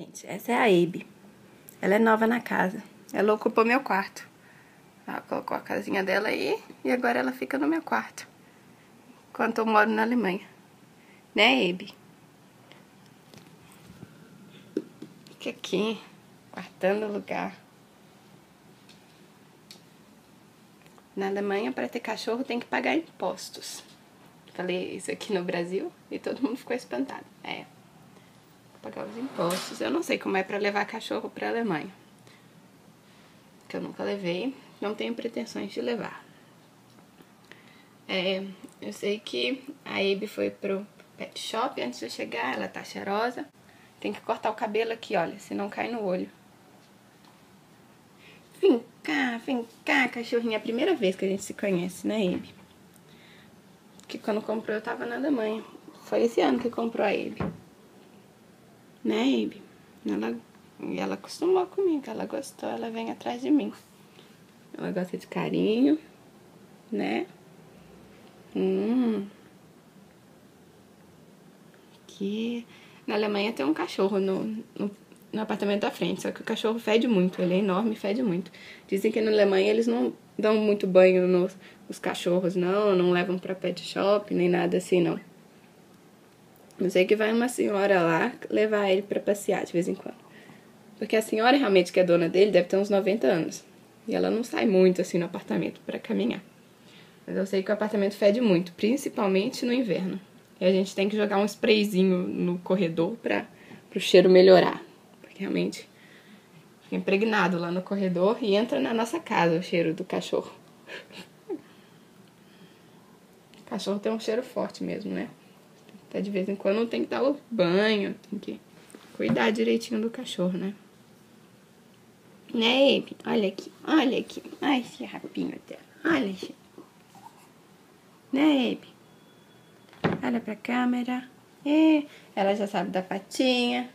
gente, essa é a Abe. Ela é nova na casa. Ela ocupou meu quarto. Ela colocou a casinha dela aí e agora ela fica no meu quarto. Enquanto eu moro na Alemanha. Né, Abe? Fica aqui, guardando lugar. Na Alemanha, para ter cachorro, tem que pagar impostos. Falei isso aqui no Brasil e todo mundo ficou espantado. É, pagar os impostos. Eu não sei como é para levar cachorro para Alemanha. Que eu nunca levei, não tenho pretensões de levar. É, eu sei que a Abe foi pro pet shop antes de eu chegar, ela tá cheirosa. Tem que cortar o cabelo aqui, olha, senão cai no olho. Vem cá, vem cá, cachorrinha. É a primeira vez que a gente se conhece, né, Abe? Que quando comprou eu tava na Alemanha. Foi esse ano que comprou a Abe. Né, Abe? Ela, ela acostumou comigo, ela gostou, ela vem atrás de mim. Ela gosta de carinho, né? Hum. Aqui. Na Alemanha tem um cachorro no, no, no, apartamento da frente, só que o cachorro fede muito, ele é enorme e fede muito. Dizem que na Alemanha eles não dão muito banho nos, nos cachorros, não, não levam pra pet shop, nem nada assim, não. Não sei que vai uma senhora lá levar ele para passear de vez em quando. Porque a senhora realmente que é dona dele deve ter uns 90 anos. E ela não sai muito assim no apartamento para caminhar. Mas eu sei que o apartamento fede muito, principalmente no inverno. E a gente tem que jogar um sprayzinho no corredor para o cheiro melhorar. Porque realmente fica impregnado lá no corredor e entra na nossa casa o cheiro do cachorro. o cachorro tem um cheiro forte mesmo, né? Até de vez em quando tem que dar o banho, tem que cuidar direitinho do cachorro, né? Né, Abe? Olha aqui, olha aqui. Ai, esse rapinho dela. Olha, gente. Né, Abe? Olha pra câmera. É, ela já sabe da patinha.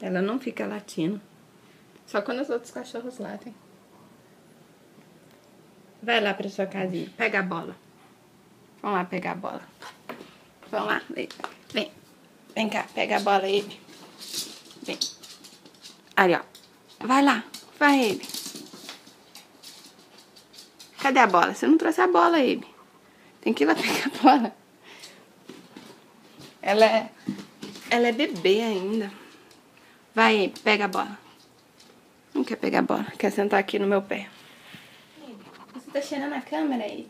Ela não fica latindo. Só quando os outros cachorros latem. Vai lá pra sua casinha. Pega a bola. Vamos lá pegar a bola. Vamos lá. Vem. Vem, cá. Pega a bola aí. Vem. Ali, ó. Vai lá. Vai, ele. Cadê a bola? Você não trouxe a bola, Abe. Tem que ir lá pegar a bola. Ela é... Ela é bebê ainda. Vai, Abe. Pega a bola. Não quer pegar a bola. Quer sentar aqui no meu pé tá cheirando a câmera, Abe?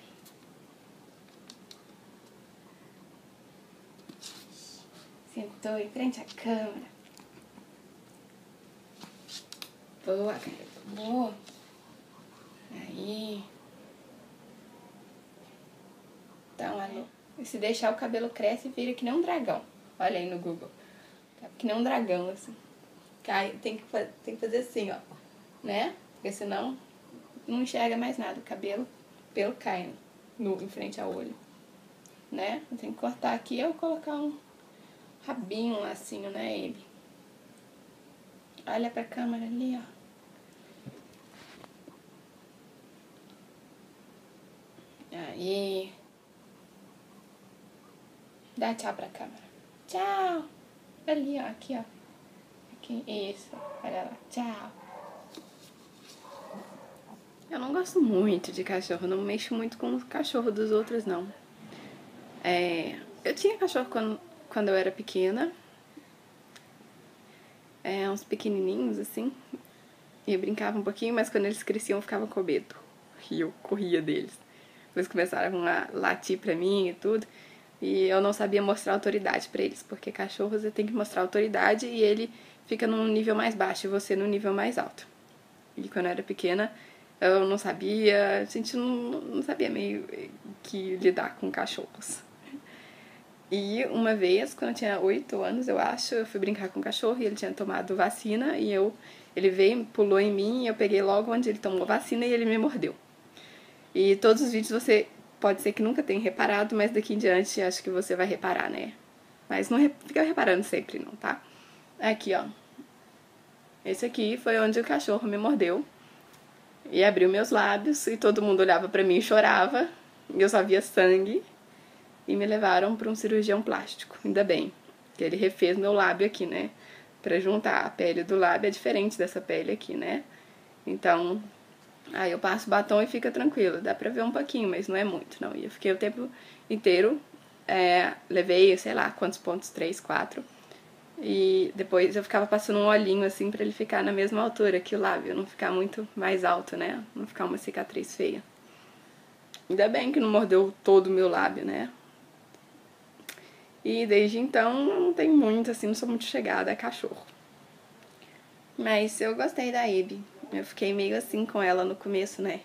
Sentou em frente à câmera. Boa, cara. Boa. Aí. Então, alô. E se deixar o cabelo cresce, vira que nem um dragão. Olha aí no Google. Tá que nem um dragão, assim. Cai, tem que, tem que fazer assim, ó. Né? Porque senão não enxerga mais nada, o cabelo, pelo cai no, em frente ao olho, né? Tenho que cortar aqui ou colocar um rabinho, um lacinho, né, ele? Olha pra câmera ali, ó. Aí. Dá tchau pra câmera. Tchau. Ali, ó. Aqui, ó. Aqui. Isso. Olha lá. Tchau. Eu não gosto muito de cachorro, não mexo muito com o cachorro dos outros, não. É, eu tinha cachorro quando, quando eu era pequena. É, uns pequenininhos, assim. E eu brincava um pouquinho, mas quando eles cresciam eu ficava com medo. E eu corria deles. Eles começaram a latir pra mim e tudo. E eu não sabia mostrar autoridade para eles, porque cachorros você tem que mostrar autoridade e ele fica num nível mais baixo e você num nível mais alto. E quando eu era pequena, eu não sabia, a gente não, não sabia meio que lidar com cachorros. E uma vez, quando eu tinha oito anos, eu acho, eu fui brincar com o cachorro e ele tinha tomado vacina e eu ele veio, pulou em mim e eu peguei logo onde ele tomou vacina e ele me mordeu. E todos os vídeos você pode ser que nunca tenha reparado, mas daqui em diante acho que você vai reparar, né? Mas não fica reparando sempre não, tá? Aqui, ó. Esse aqui foi onde o cachorro me mordeu e abriu meus lábios e todo mundo olhava para mim e chorava. E eu só via sangue. e me levaram para um cirurgião plástico, ainda bem, que ele refez meu lábio aqui, né? Para juntar a pele do lábio é diferente dessa pele aqui, né? Então, aí eu passo batom e fica tranquilo, dá pra ver um pouquinho, mas não é muito, não. E eu fiquei o tempo inteiro, é, levei, sei lá, quantos pontos, três, quatro, e depois eu ficava passando um olhinho assim para ele ficar na mesma altura que o lábio, não ficar muito mais alto, né? Não ficar uma cicatriz feia. Ainda bem que não mordeu todo o meu lábio, né? E desde então não tem muito, assim, não sou muito chegada a cachorro. Mas eu gostei da Ebe. Eu fiquei meio assim com ela no começo, né?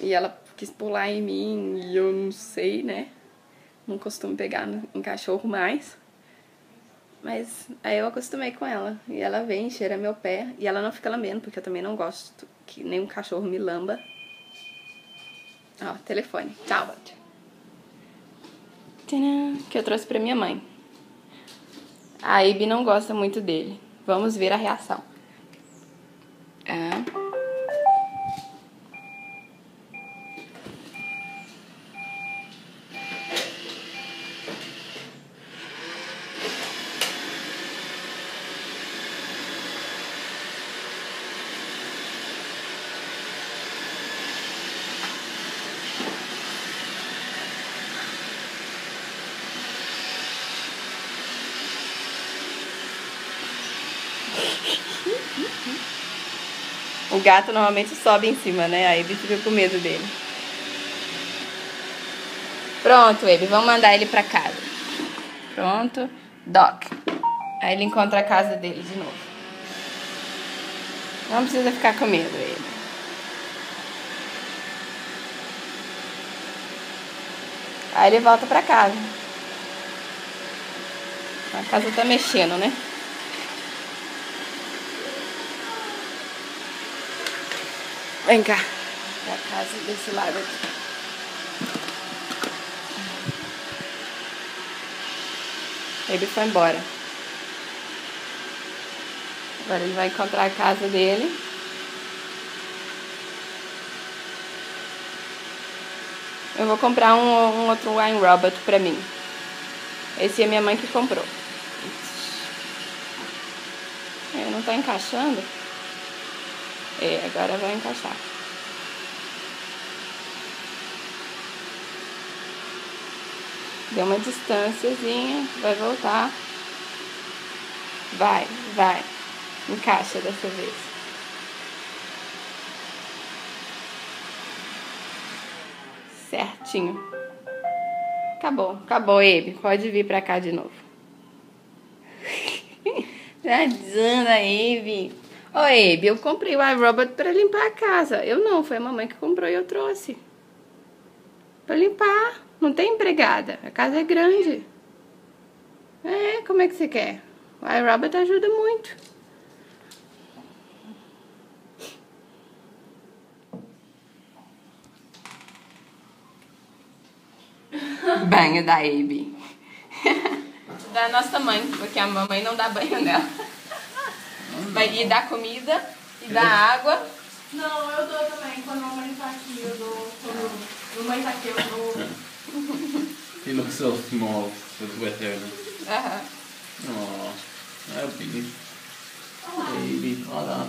E ela quis pular em mim e eu não sei, né? Não costumo pegar em cachorro mais. Mas aí eu acostumei com ela. E ela vem, cheira meu pé. E ela não fica lambendo, porque eu também não gosto que nenhum cachorro me lamba. Ó, telefone. Tchau, Tcharam, que eu trouxe pra minha mãe. A Ibi não gosta muito dele. Vamos ver a reação. É. O gato normalmente sobe em cima, né? Aí ele fica com medo dele. Pronto, ele. Vamos mandar ele pra casa. Pronto. Doc. Aí ele encontra a casa dele de novo. Não precisa ficar com medo, ele. Aí ele volta pra casa. A casa tá mexendo, né? Vem cá. É a casa desse lado aqui. Ele foi embora. Agora ele vai encontrar a casa dele. Eu vou comprar um, um outro wine robot pra mim. Esse é minha mãe que comprou. É, não tá encaixando? É, agora vai encaixar. Deu uma distânciazinha, vai voltar. Vai, vai. Encaixa dessa vez. Certinho. Acabou, acabou, Ebe. Pode vir pra cá de novo. Tá Ebe. Oi, Abe, eu comprei o iRobot para limpar a casa. Eu não, foi a mamãe que comprou e eu trouxe. Para limpar. Não tem empregada. A casa é grande. É, como é que você quer? O iRobot ajuda muito. banho da Abe. da nossa mãe, porque a mamãe não dá banho nela. Vai ir dar comida e dar água. Não, eu dou também. Quando a mamãe tá aqui, eu dou. Quando a mamãe tá aqui, eu dou. He looks so small with hair. Aham. Oh, é o Baby, olha lá.